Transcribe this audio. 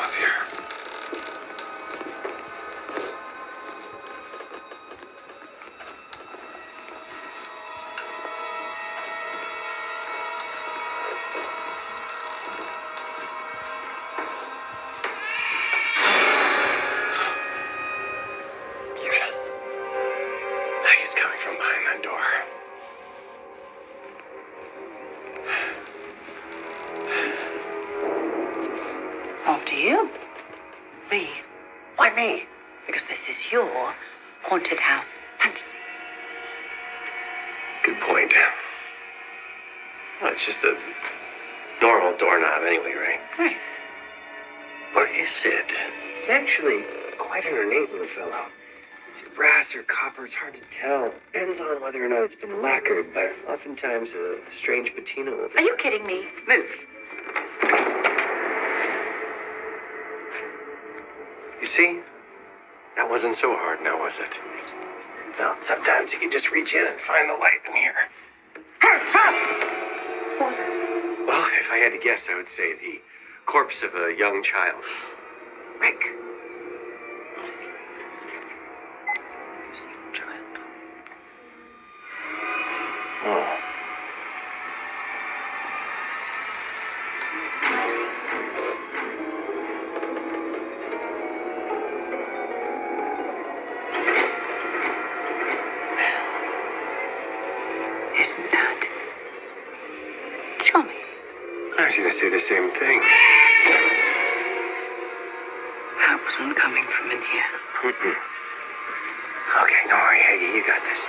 up here. Maggie's coming from behind that door. Me? Why me? Because this is your haunted house fantasy. Good point. Well, it's just a normal doorknob anyway, right? Right. Or is it? It's actually quite an ornate little fellow. Is it brass or copper? It's hard to tell. Depends on whether or not it's been lacquered, but oftentimes a strange patina will. Are you kidding me? Move. You see? That wasn't so hard now, was it? Well, sometimes you can just reach in and find the light in here. What was it? Well, if I had to guess, I would say the corpse of a young child. Rick. Honestly. It's a young child. Oh. I was going to say the same thing. That wasn't coming from in here. Mm-mm. Okay, don't worry, Higgy, you got this.